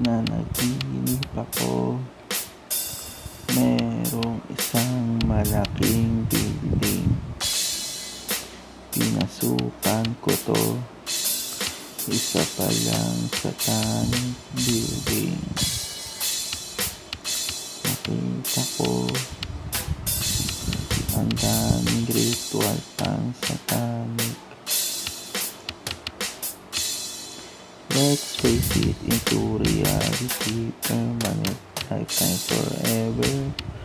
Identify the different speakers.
Speaker 1: na naginip ako Merong isang malaking building. Pinasukan ko to. Isa pa lang sa tanong building. Nakita ko. Ang daming ritual pang satanic. Let's face it into reality keep my lifetime forever.